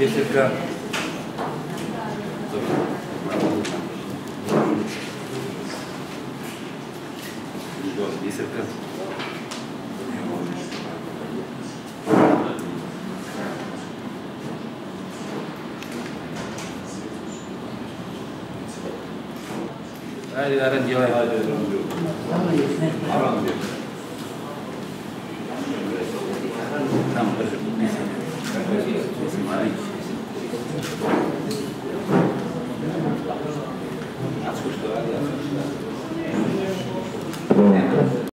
Bir dakika. Dur. Bir dakika. Hayır, yarın diyor. Hayır, yarın diyor. Aram diyor. That's what I